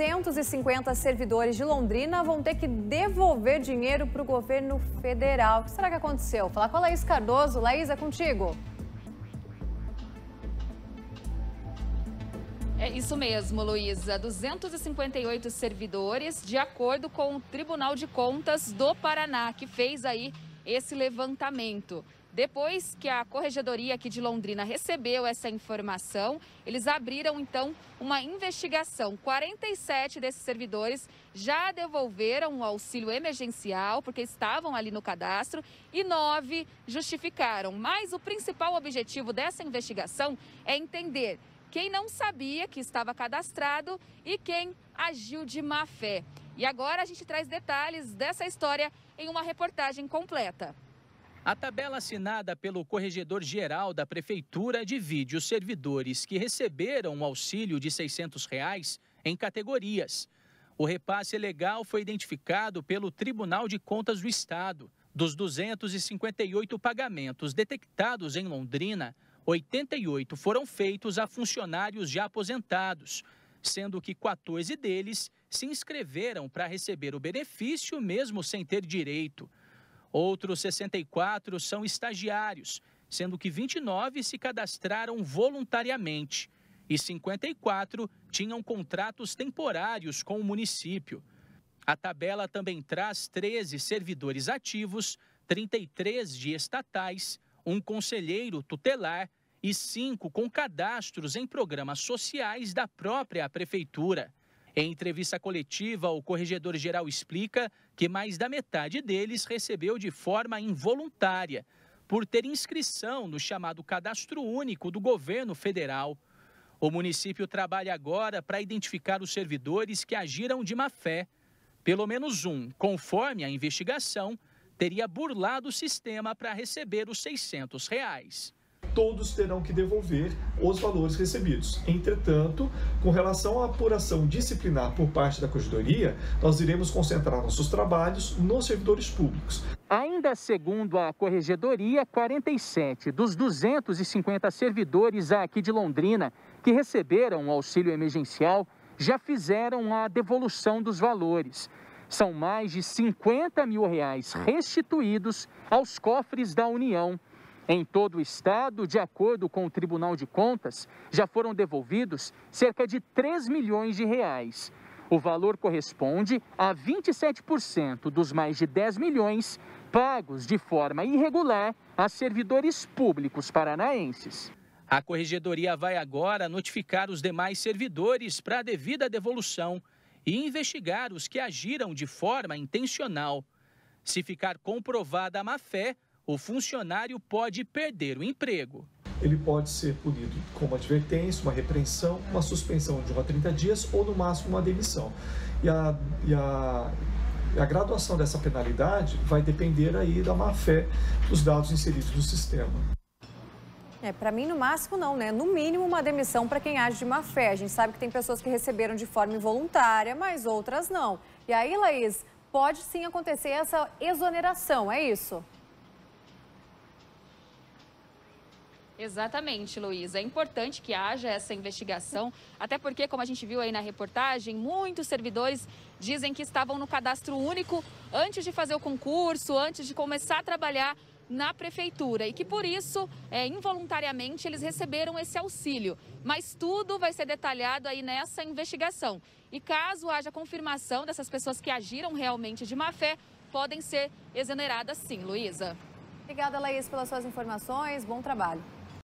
250 servidores de Londrina vão ter que devolver dinheiro para o governo federal. O que será que aconteceu? Falar com a Laís Cardoso. Laís, é contigo. É isso mesmo, Luísa. 258 servidores, de acordo com o Tribunal de Contas do Paraná, que fez aí esse levantamento. Depois que a Corregedoria aqui de Londrina recebeu essa informação, eles abriram então uma investigação. 47 desses servidores já devolveram o auxílio emergencial, porque estavam ali no cadastro, e nove justificaram. Mas o principal objetivo dessa investigação é entender quem não sabia que estava cadastrado e quem agiu de má fé. E agora a gente traz detalhes dessa história em uma reportagem completa. A tabela assinada pelo corregedor-geral da Prefeitura divide os servidores que receberam o auxílio de 600 reais em categorias. O repasse legal foi identificado pelo Tribunal de Contas do Estado. Dos 258 pagamentos detectados em Londrina, 88 foram feitos a funcionários já aposentados, sendo que 14 deles se inscreveram para receber o benefício mesmo sem ter direito. Outros 64 são estagiários, sendo que 29 se cadastraram voluntariamente e 54 tinham contratos temporários com o município. A tabela também traz 13 servidores ativos, 33 de estatais, um conselheiro tutelar e cinco com cadastros em programas sociais da própria prefeitura. Em entrevista coletiva, o corregedor-geral explica que mais da metade deles recebeu de forma involuntária, por ter inscrição no chamado Cadastro Único do governo federal. O município trabalha agora para identificar os servidores que agiram de má fé. Pelo menos um, conforme a investigação, teria burlado o sistema para receber os 600 reais todos terão que devolver os valores recebidos. Entretanto, com relação à apuração disciplinar por parte da Corregedoria, nós iremos concentrar nossos trabalhos nos servidores públicos. Ainda segundo a Corregedoria, 47 dos 250 servidores aqui de Londrina que receberam o auxílio emergencial já fizeram a devolução dos valores. São mais de 50 mil reais restituídos aos cofres da União em todo o estado, de acordo com o Tribunal de Contas, já foram devolvidos cerca de 3 milhões de reais. O valor corresponde a 27% dos mais de 10 milhões pagos de forma irregular a servidores públicos paranaenses. A corregedoria vai agora notificar os demais servidores para a devida devolução e investigar os que agiram de forma intencional. Se ficar comprovada a má-fé, o funcionário pode perder o emprego. Ele pode ser punido com uma advertência, uma repreensão, uma suspensão de 1 a 30 dias ou, no máximo, uma demissão. E a, e a, a graduação dessa penalidade vai depender aí da má-fé dos dados inseridos no sistema. É, para mim, no máximo, não, né? No mínimo, uma demissão para quem age de má fé. A gente sabe que tem pessoas que receberam de forma involuntária, mas outras não. E aí, Laís, pode sim acontecer essa exoneração, é isso? Exatamente, Luísa. É importante que haja essa investigação, até porque, como a gente viu aí na reportagem, muitos servidores dizem que estavam no cadastro único antes de fazer o concurso, antes de começar a trabalhar na prefeitura e que por isso, é, involuntariamente, eles receberam esse auxílio. Mas tudo vai ser detalhado aí nessa investigação. E caso haja confirmação dessas pessoas que agiram realmente de má fé, podem ser exoneradas sim, Luísa. Obrigada, Laís, pelas suas informações. Bom trabalho.